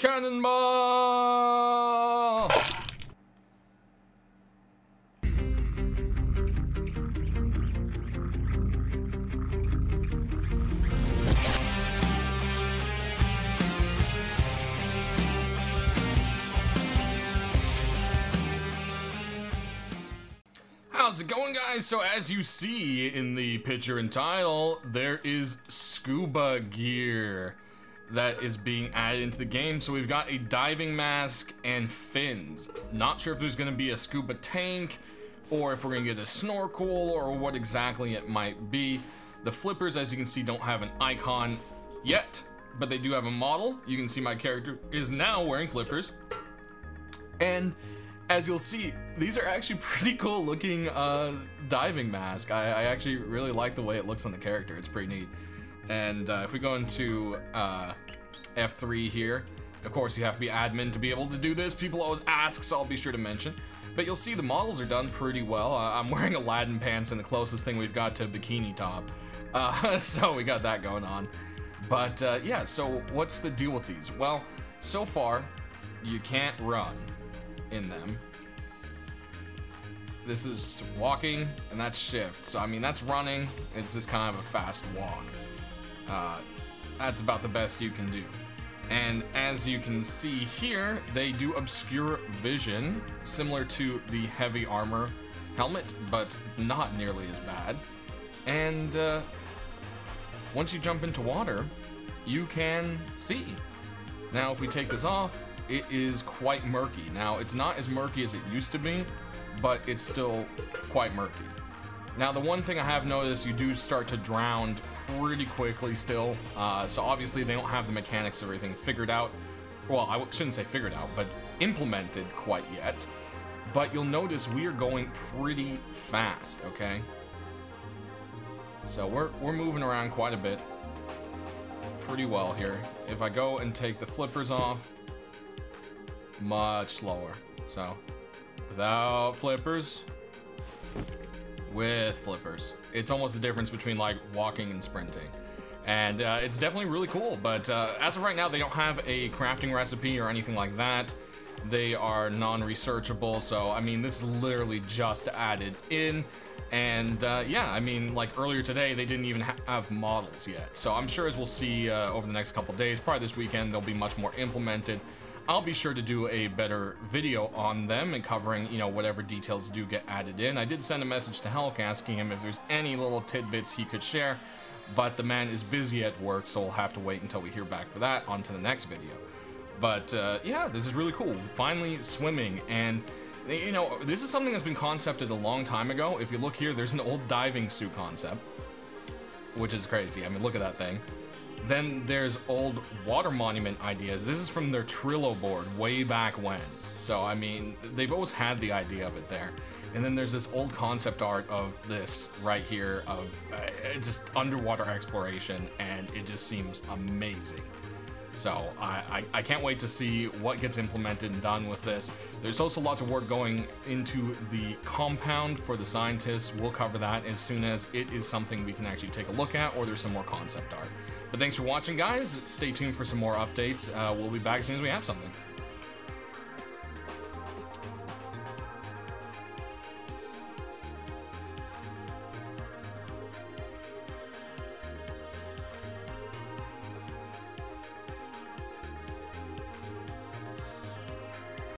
Cannonball! How's it going guys? So as you see in the picture and title, there is scuba gear that is being added into the game. So we've got a diving mask and fins. Not sure if there's gonna be a scuba tank or if we're gonna get a snorkel or what exactly it might be. The flippers, as you can see, don't have an icon yet, but they do have a model. You can see my character is now wearing flippers. And as you'll see, these are actually pretty cool looking uh, diving mask. I, I, actually really like the way it looks on the character. It's pretty neat. And uh, if we go into uh, F3 here, of course you have to be admin to be able to do this. People always ask, so I'll be sure to mention. But you'll see the models are done pretty well. Uh, I'm wearing Aladdin pants and the closest thing we've got to a bikini top. Uh, so we got that going on. But uh, yeah, so what's the deal with these? Well, so far, you can't run in them. This is walking, and that's shift. So, I mean, that's running. It's just kind of a fast walk. Uh, that's about the best you can do. And as you can see here, they do obscure vision, similar to the heavy armor helmet, but not nearly as bad. And uh, once you jump into water, you can see. Now, if we take this off, it is quite murky. Now, it's not as murky as it used to be, but it's still quite murky. Now, the one thing I have noticed, you do start to drown pretty quickly still. Uh, so obviously they don't have the mechanics of everything figured out. Well, I shouldn't say figured out, but implemented quite yet. But you'll notice we are going pretty fast, okay? So we're, we're moving around quite a bit. Pretty well here. If I go and take the flippers off, much slower. So, without flippers, with flippers. It's almost the difference between like walking and sprinting. And uh, it's definitely really cool, but uh, as of right now, they don't have a crafting recipe or anything like that. They are non-researchable, so I mean, this is literally just added in. And uh, yeah, I mean, like earlier today, they didn't even ha have models yet. So I'm sure as we'll see uh, over the next couple days, probably this weekend, they'll be much more implemented. I'll be sure to do a better video on them and covering, you know, whatever details do get added in. I did send a message to Helk asking him if there's any little tidbits he could share, but the man is busy at work, so we'll have to wait until we hear back for that on to the next video. But uh, yeah, this is really cool. Finally swimming, and you know, this is something that's been concepted a long time ago. If you look here, there's an old diving suit concept, which is crazy. I mean, look at that thing. Then there's old water monument ideas. This is from their Trello board way back when. So, I mean, they've always had the idea of it there. And then there's this old concept art of this right here of uh, just underwater exploration, and it just seems amazing. So I, I, I, can't wait to see what gets implemented and done with this. There's also lots of work going into the compound for the scientists. We'll cover that as soon as it is something we can actually take a look at or there's some more concept art. But thanks for watching, guys. Stay tuned for some more updates. Uh, we'll be back as soon as we have something.